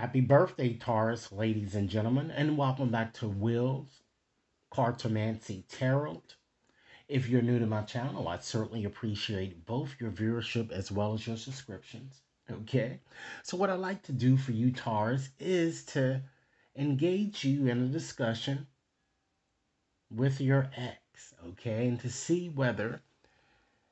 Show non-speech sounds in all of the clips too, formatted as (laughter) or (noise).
Happy birthday, Taurus, ladies and gentlemen, and welcome back to Will's Cartomancy Tarot. If you're new to my channel, I certainly appreciate both your viewership as well as your subscriptions. Okay, so what I like to do for you, Taurus, is to engage you in a discussion with your ex, okay, and to see whether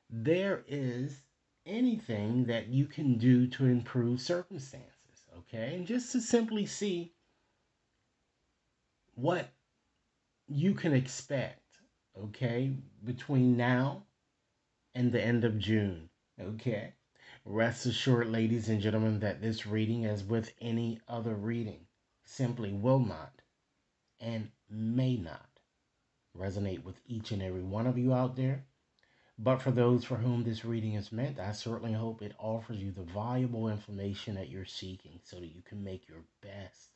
there is anything that you can do to improve circumstances okay? And just to simply see what you can expect, okay, between now and the end of June, okay? Rest assured, ladies and gentlemen, that this reading, as with any other reading, simply will not and may not resonate with each and every one of you out there. But for those for whom this reading is meant, I certainly hope it offers you the valuable information that you're seeking so that you can make your best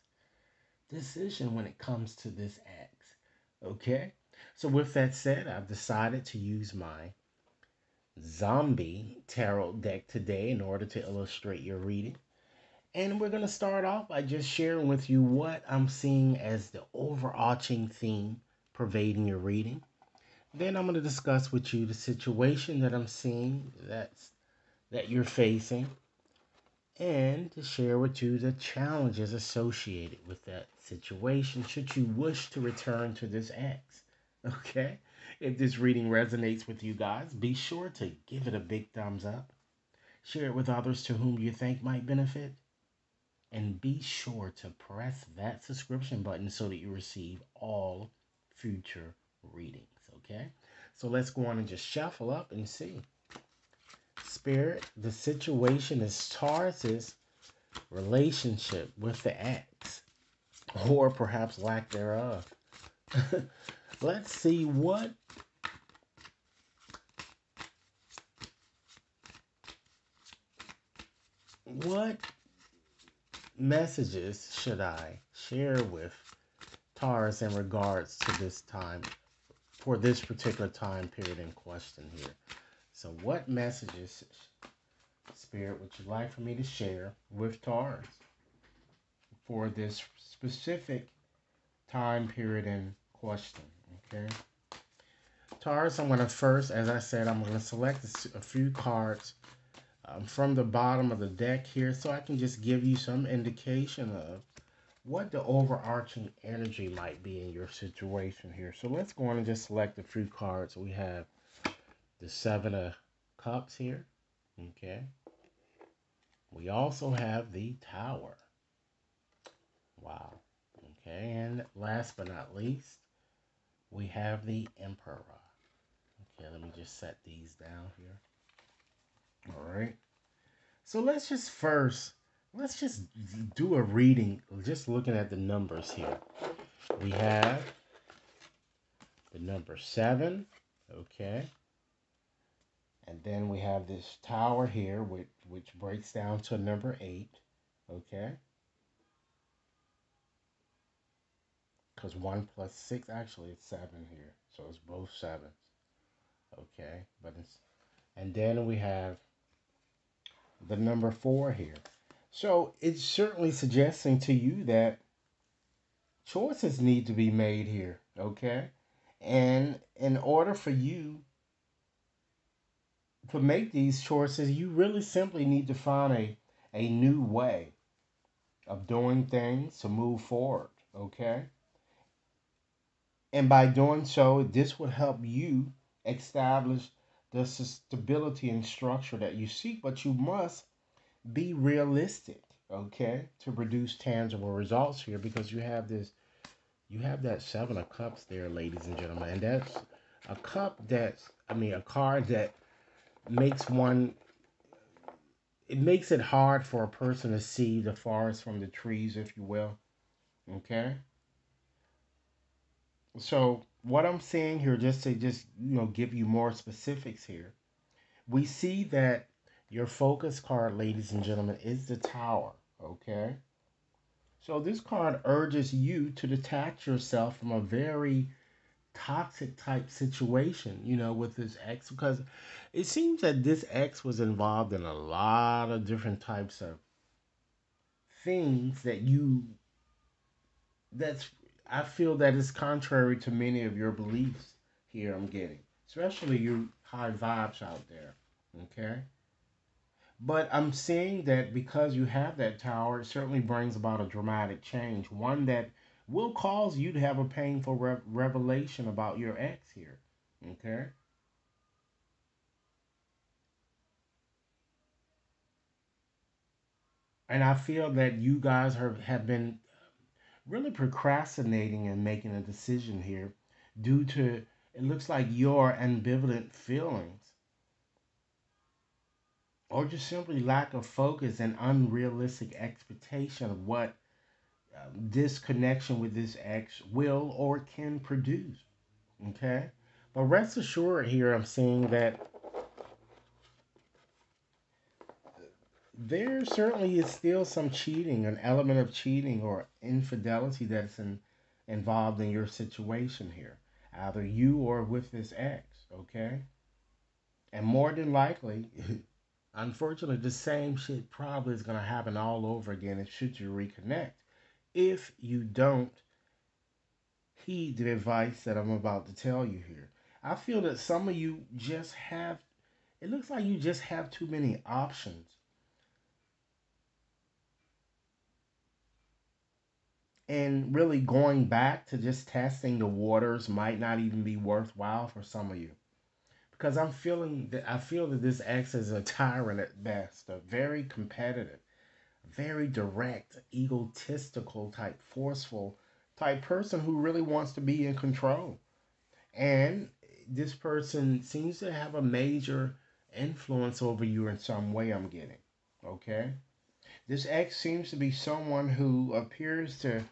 decision when it comes to this ex. Okay? So, with that said, I've decided to use my zombie tarot deck today in order to illustrate your reading. And we're going to start off by just sharing with you what I'm seeing as the overarching theme pervading your reading. Then I'm going to discuss with you the situation that I'm seeing that's that you're facing and to share with you the challenges associated with that situation should you wish to return to this ex. (laughs) Okay? If this reading resonates with you guys, be sure to give it a big thumbs up. Share it with others to whom you think might benefit. And be sure to press that subscription button so that you receive all future readings okay? So let's go on and just shuffle up and see. Spirit, the situation is Taurus's relationship with the ex, or perhaps lack thereof. (laughs) let's see what what messages should I share with Taurus in regards to this time for this particular time period in question here. So, what messages, Spirit, would you like for me to share with Taurus for this specific time period in question? Okay. Taurus, I'm going to first, as I said, I'm going to select a few cards um, from the bottom of the deck here so I can just give you some indication of what the overarching energy might be in your situation here. So let's go on and just select a few cards. We have the Seven of Cups here. Okay. We also have the Tower. Wow. Okay. And last but not least, we have the Emperor. Okay, let me just set these down here. All right. So let's just first let's just do a reading, just looking at the numbers here. We have the number seven, okay. And then we have this tower here, which, which breaks down to number eight, okay. Because one plus six, actually it's seven here. So it's both sevens, okay. But it's, and then we have the number four here. So it's certainly suggesting to you that choices need to be made here, okay? And in order for you to make these choices, you really simply need to find a, a new way of doing things to move forward, okay? And by doing so, this would help you establish the stability and structure that you seek, but you must be realistic, okay, to produce tangible results here because you have this, you have that seven of cups there, ladies and gentlemen, and that's a cup that's, I mean, a card that makes one, it makes it hard for a person to see the forest from the trees, if you will, okay. So what I'm saying here, just to just you know give you more specifics here, we see that your focus card, ladies and gentlemen, is the Tower, okay? So this card urges you to detach yourself from a very toxic type situation, you know, with this ex, because it seems that this ex was involved in a lot of different types of things that you that's I feel that is contrary to many of your beliefs here I'm getting. Especially you high vibes out there. Okay? But I'm seeing that because you have that tower, it certainly brings about a dramatic change. One that will cause you to have a painful re- revelation about your ex here. Okay? And I feel that you guys are, have been really procrastinating and making a decision here due to it looks like your ambivalent feelings or just simply lack of focus and unrealistic expectation of what uh, this connection with this ex will or can produce. Okay? But rest assured, here I'm seeing that there certainly is still some cheating, an element of cheating or infidelity that's in, involved in your situation here, either you or with this ex, okay? And more than likely, (laughs) unfortunately, the same shit probably is going to happen all over again if should you reconnect. If you don't heed the advice that I'm about to tell you here. I feel that some of you just have, it looks like you just have too many options. And really going back to just testing the waters might not even be worthwhile for some of you because i'm feeling that i feel that this ex is a tyrant at best a very competitive very direct egotistical type forceful type person who really wants to be in control. And this person seems to have a major influence over you in some way i'm getting okay? This ex seems to be someone who appears to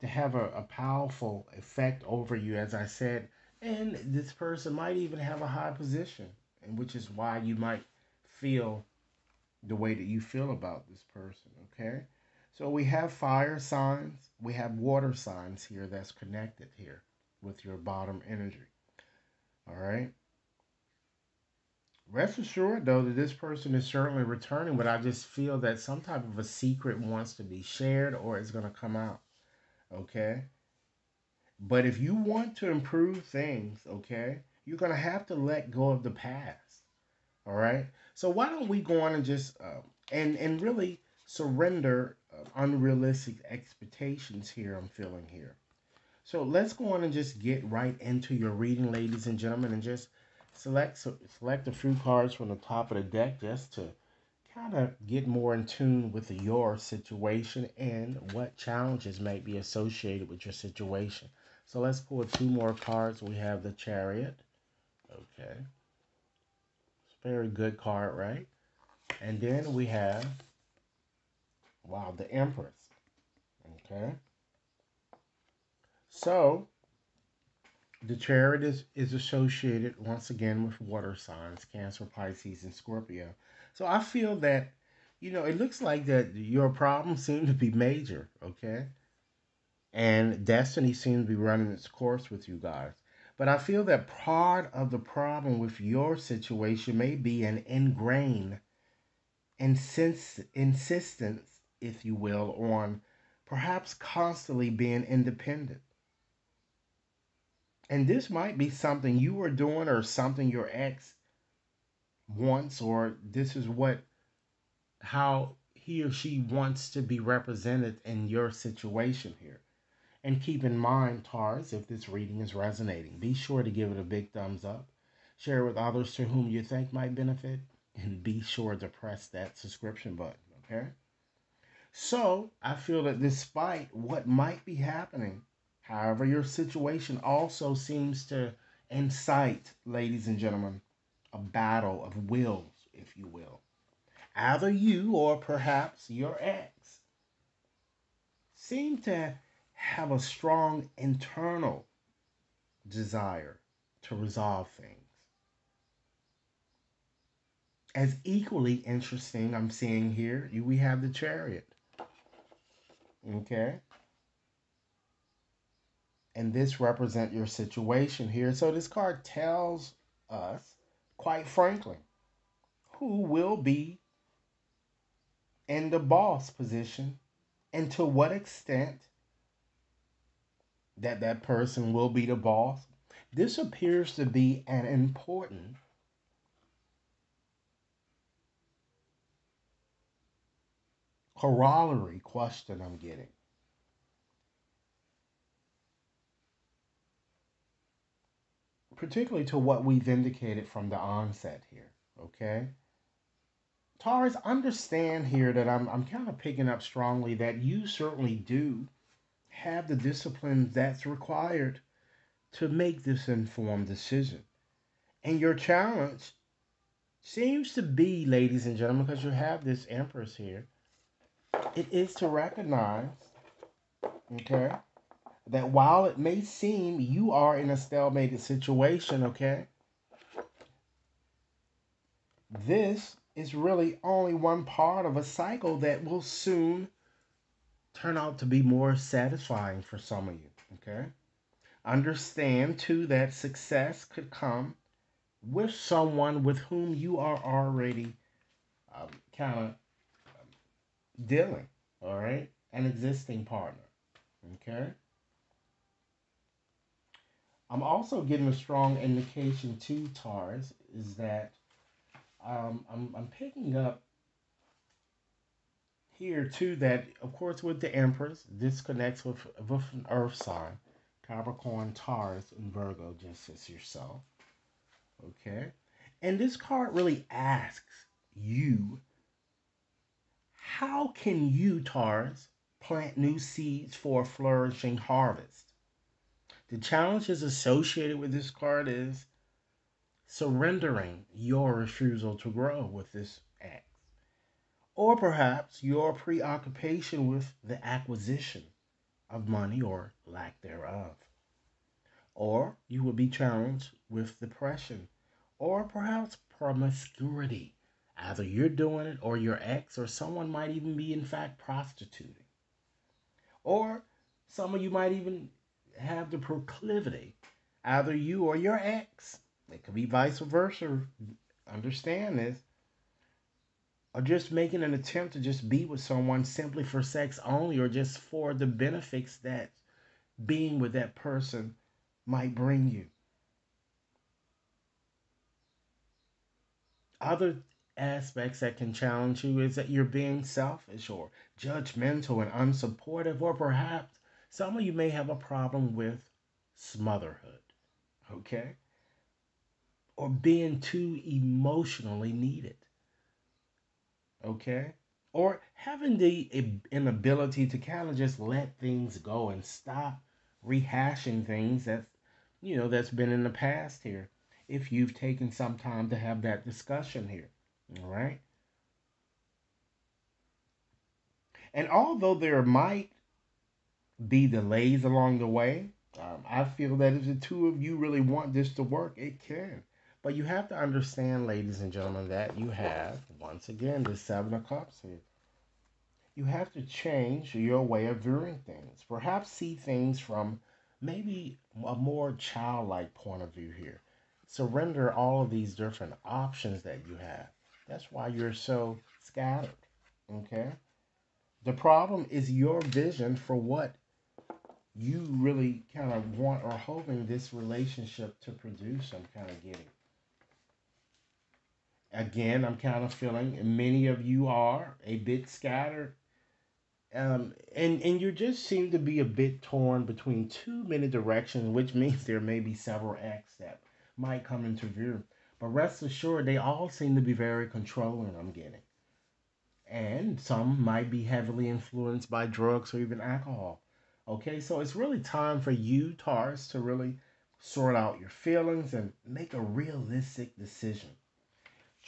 to have a, a powerful effect over you, as I said, and this person might even have a high position, and which is why you might feel the way that you feel about this person. Okay, so we have fire signs, we have water signs here that's connected here with your bottom energy. All right. Rest assured, though, that this person is certainly returning, but I just feel that some type of a secret wants to be shared or it's going to come out. Okay? But if you want to improve things, okay, you're going to have to let go of the past. All right? So why don't we go on and just, uh, and, and really surrender uh, unrealistic expectations here I'm feeling here. So let's go on and just get right into your reading, ladies and gentlemen, and just select so select the few cards from the top of the deck just to kind of get more in tune with your situation and what challenges might be associated with your situation. So let's pull two more cards. We have the Chariot. Okay. It's a very good card, right? And then we have, wow, the Empress. Okay. So the chariot is, is associated once again with water signs, Cancer, Pisces, and Scorpio. So I feel that, you know, it looks like that your problems seem to be major, okay? And destiny seems to be running its course with you guys. But I feel that part of the problem with your situation may be an ingrained insist- insistence, if you will, on perhaps constantly being independent and this might be something you are doing or something your ex wants, or this is what how he or she wants to be represented in your situation here. And keep in mind, Taurus, if this reading is resonating, be sure to give it a big thumbs up. Share it with others to whom you think might benefit, and be sure to press that subscription button, okay? So, I feel that despite what might be happening However, your situation also seems to incite, ladies and gentlemen, a battle of wills, if you will. Either you or perhaps your ex seem to have a strong internal desire to resolve things. As equally interesting, I'm seeing here, we have the chariot. Okay? and this represent your situation here. So this card tells us, quite frankly, who will be in the boss position and to what extent that that person will be the boss. This appears to be an important corollary question I'm getting. Particularly to what we've indicated from the onset here, okay? Taurus, understand here that I'm, I'm kind of picking up strongly that you certainly do have the discipline that's required to make this informed decision. And your challenge seems to be, ladies and gentlemen, because you have this Empress here, it is to recognize, okay, that while it may seem you are in a stalemated situation, okay, this is really only one part of a cycle that will soon turn out to be more satisfying for some of you, okay? Understand too that success could come with someone with whom you are already um, kind of dealing, all right? An existing partner, okay? I'm also getting a strong indication too, Taurus, is that um, I'm, I'm picking up here too that, of course, with the Empress, this connects with, with an Earth sign, Capricorn, Taurus, and Virgo, just as yourself. Okay? And this card really asks you how can you, Taurus, plant new seeds for a flourishing harvest? The challenges associated with this card is surrendering your refusal to grow with this. Or perhaps your preoccupation with the acquisition of money or lack thereof. Or you will be challenged with depression or perhaps promiscuity. Either you're doing it or your ex, or someone might even be, in fact, prostituting. Or some of you might even have the proclivity, either you or your ex, it could be vice versa, understand this, or just making an attempt to just be with someone simply for sex only or just for the benefits that being with that person might bring you. Other aspects that can challenge you is that you're being selfish or judgmental and unsupportive, or perhaps some of you may have a problem with smotherhood, okay? Or being too emotionally needed, okay? Or having the inability to kind of just let things go and stop rehashing things that, you know, that's been in the past here. If you've taken some time to have that discussion here all right. And although there might be delays along the way, um, I feel that if the two of you really want this to work, it can. But you have to understand, ladies and gentlemen, that you have, once again, the Seven of Cups here. You have to change your way of viewing things. Perhaps see things from maybe a more childlike point of view here. Surrender all of these different options that you have. That's why you're so scattered. Okay? The problem is your vision for what you really kind of want or hoping this relationship to produce. I'm kind of getting. Again, I'm kind of feeling, many of you are a bit scattered. Um, and, and you just seem to be a bit torn between too many directions, which means there may be several acts that might come into view. But rest assured, they all seem to be very controlling, I'm getting. And some might be heavily influenced by drugs or even alcohol. Okay, so it's really time for you, Taurus, to really sort out your feelings and make a realistic decision.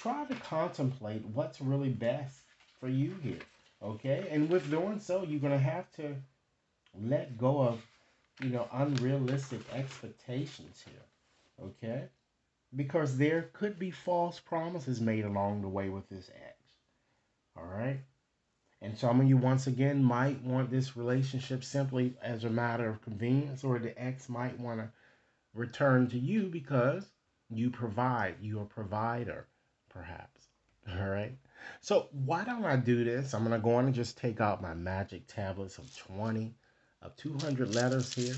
Try to contemplate what's really best for you here. Okay, and with doing so, you're going to have to let go of, you know, unrealistic expectations here. Okay because there could be false promises made along the way with this ex. All right? And some of you, once again, might want this relationship simply as a matter of convenience, or the ex might want to return to you because you provide, you're a provider, perhaps. (laughs) All right? So why don't I do this? I'm gonna go on and just take out my magic tablets of 20 of 200 letters here.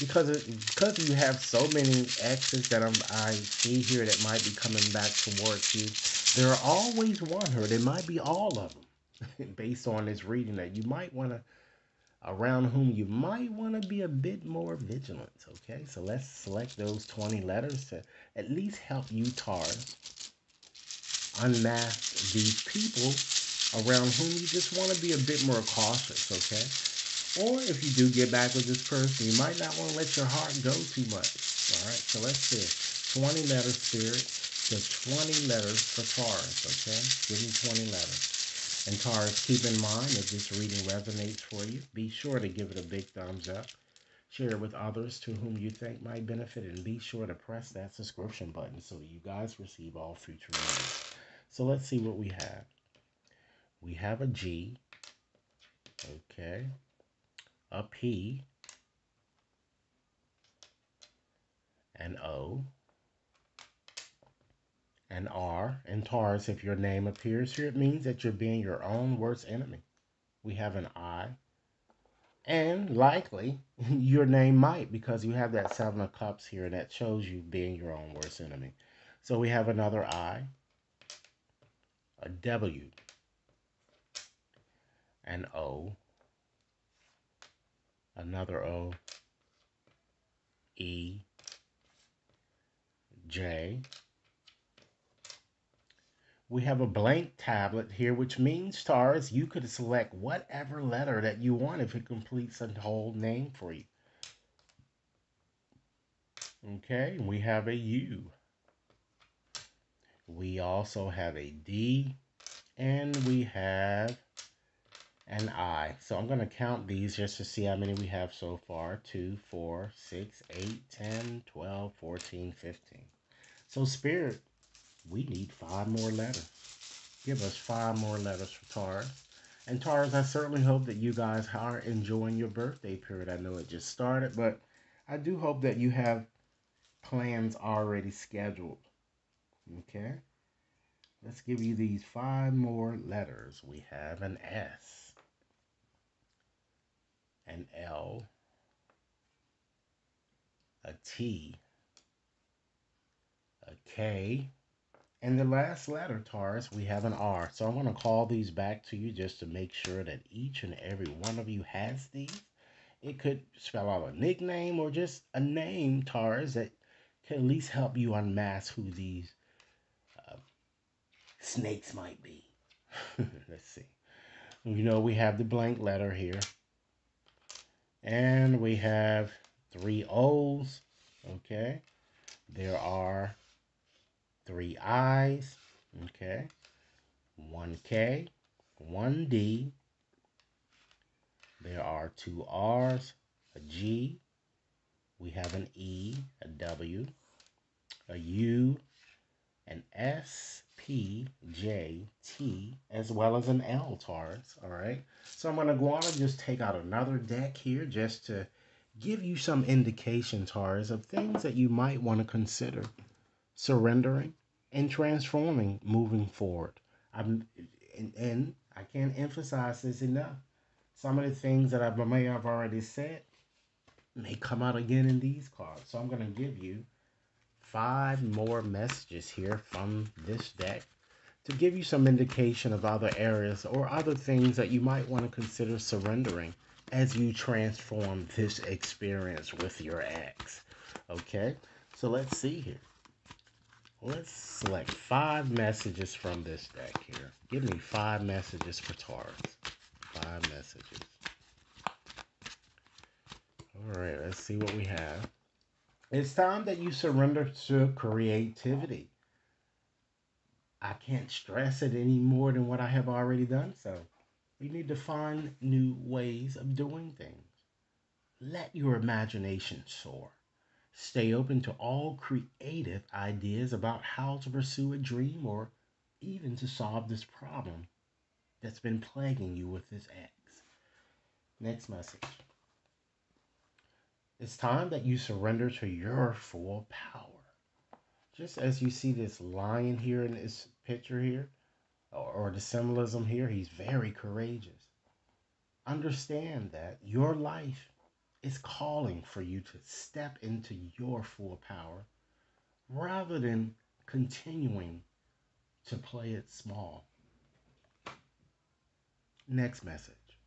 Because it, because you have so many X's that I'm, I see here that might be coming back towards you, there are always one, or there might be all of them, (laughs) based on this reading that you might want to, around whom you might want to be a bit more vigilant. Okay, so let's select those 20 letters to at least help you, Taurus, unmask these people around whom you just want to be a bit more cautious, okay? Or if you do get back with this person, you might not want to let your heart go too much. All right, so let's see. 20 letters, Spirit, to 20 letters for Taurus, okay? Give me 20 letters. And Taurus, keep in mind if this reading resonates for you, be sure to give it a big thumbs up. Share it with others to whom you think might benefit, and be sure to press that subscription button so you guys receive all future readings. So let's see what we have. We have a G, okay, a P, an O, an R, and Taurus, if your name appears here, it means that you're being your own worst enemy. We have an I, and likely (laughs) your name might because you have that Seven of Cups here and that shows you being your own worst enemy. So we have another I, a W, an O, another O, E, J. We have a blank tablet here, which means, stars, you could select whatever letter that you want if it completes a whole name for you. Okay, we have a U. We also have a D and we have an I. So I'm going to count these just to see how many we have so far. 2, 4, 6, 8, 10, 12, 14, 15. So Spirit, we need five more letters. Give us five more letters for Taurus. And Taurus, I certainly hope that you guys are enjoying your birthday period. I know it just started, but I do hope that you have plans already scheduled Okay. Let's give you these five more letters. We have an S, an L, a T, a K, and the last letter, Taurus, we have an R. So I'm going to call these back to you just to make sure that each and every one of you has these. It could spell out a nickname or just a name, Taurus, that can at least help you unmask who these snakes might be. (laughs) Let's see. You know, we have the blank letter here. And we have three O's. Okay. There are three I's. Okay. One K, one D. There are two R's, a G. We have an E, a W, a U, an S, P, J, T, as well as an L Taurus. All right. So I'm going to go on and just take out another deck here just to give you some indication, Taurus, of things that you might want to consider surrendering and transforming moving forward. I'm, and, and I can't emphasize this enough. Some of the things that I may have already said may come out again in these cards. So I'm going to give you five more messages here from this deck to give you some indication of other areas or other things that you might want to consider surrendering as you transform this experience with your ex. Okay, so let's see here. Let's select five messages from this deck here. Give me five messages for Taurus. Five messages. All right, let's see what we have. It's time that you surrender to creativity. I can't stress it any more than what I have already done. So you need to find new ways of doing things. Let your imagination soar. Stay open to all creative ideas about how to pursue a dream or even to solve this problem that's been plaguing you with this ex. Next message. It's time that you surrender to your full power. Just as you see this lion here in this picture here, or, or the symbolism here, he's very courageous. Understand that your life is calling for you to step into your full power rather than continuing to play it small. Next message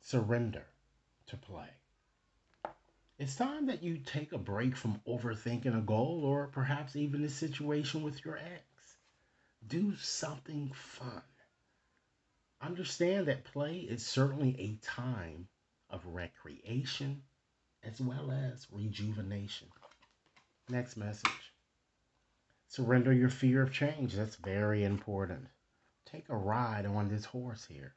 surrender to play. It's time that you take a break from overthinking a goal or perhaps even a situation with your ex. Do something fun. Understand that play is certainly a time of recreation as well as rejuvenation. Next message. Surrender your fear of change. That's very important. Take a ride on this horse here.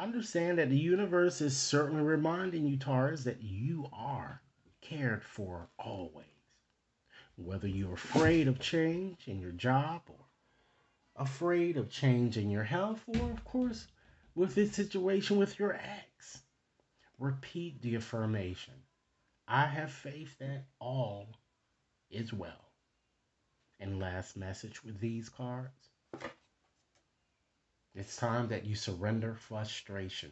Understand that the universe is certainly reminding you, Taurus, that you are cared for always. Whether you're afraid of change in your job or afraid of change in your health, or of course, with this situation with your ex, repeat the affirmation I have faith that all is well. And last message with these cards it's time that you surrender frustration.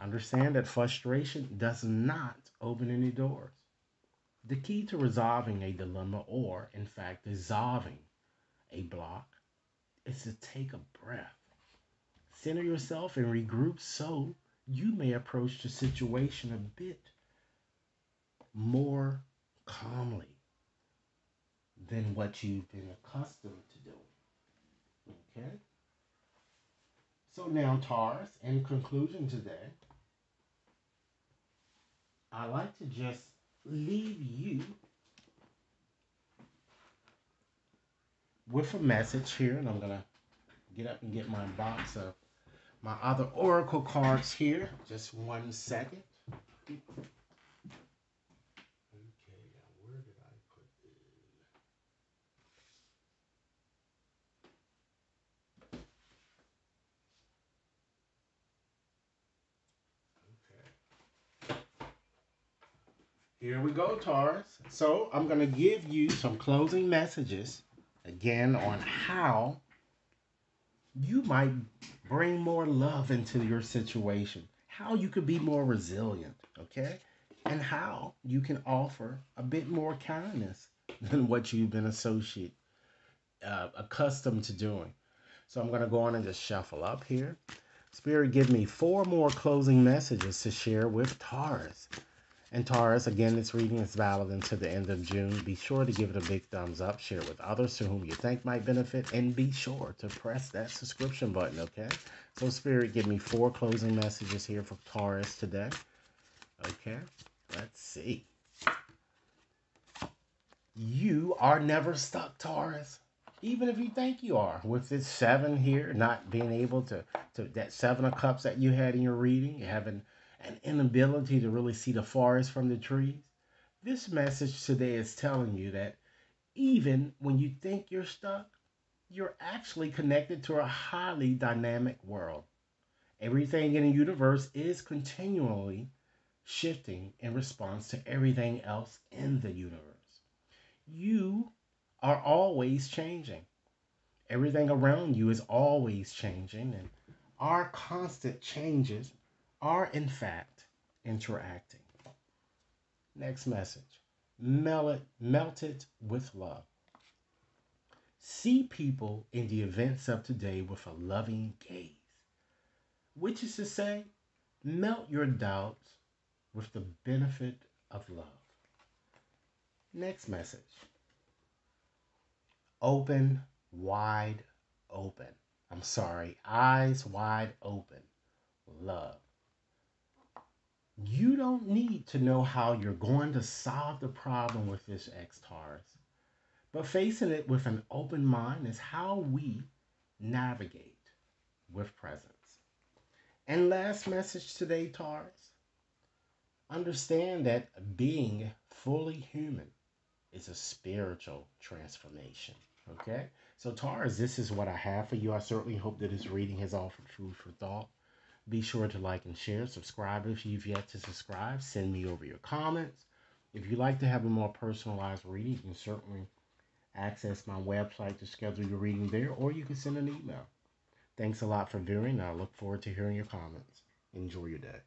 Understand that frustration does not open any doors. The key to resolving a dilemma or, in fact, dissolving a block is to take a breath. Center yourself and regroup so you may approach the situation a bit more calmly than what you've been accustomed to doing. Okay? So now, Taurus, in conclusion today, I like to just leave you with a message here, and I'm gonna get up and get my box of my other oracle cards here. Just one second. Here we go, Taurus. So I'm going to give you some closing messages again on how you might bring more love into your situation, how you could be more resilient, okay? And how you can offer a bit more kindness than what you've been associated, uh, accustomed to doing. So I'm going to go on and just shuffle up here. Spirit, give me four more closing messages to share with Taurus. And Taurus, again, this reading is valid until the end of June. Be sure to give it a big thumbs up, share it with others to whom you think might benefit, and be sure to press that subscription button, okay? So, Spirit, give me four closing messages here for Taurus today. Okay, let's see. You are never stuck, Taurus. Even if you think you are, with this seven here, not being able to, to that seven of cups that you had in your reading, haven't an inability to really see the forest from the trees. This message today is telling you that even when you think you're stuck, you're actually connected to a highly dynamic world. Everything in the universe is continually shifting in response to everything else in the universe. You are always changing. Everything around you is always changing, and our constant changes are in fact interacting. Next message melt it, with love. See people in the events of today with a loving gaze, which is to say, melt your doubts with the benefit of love. Next message open, wide open. I'm sorry, eyes wide open. Love. You don't need to know how you're going to solve the problem with this ex Taurus, but facing it with an open mind is how we navigate with presence. And last message today, Taurus understand that being fully human is a spiritual transformation. Okay? So, Taurus, this is what I have for you. I certainly hope that this reading has offered food for thought. Be sure to like and share. Subscribe if you've yet to subscribe. Send me over your comments. If you'd like to have a more personalized reading, you can certainly access my website to schedule your reading there, or you can send an email. Thanks a lot for viewing. I look forward to hearing your comments. Enjoy your day.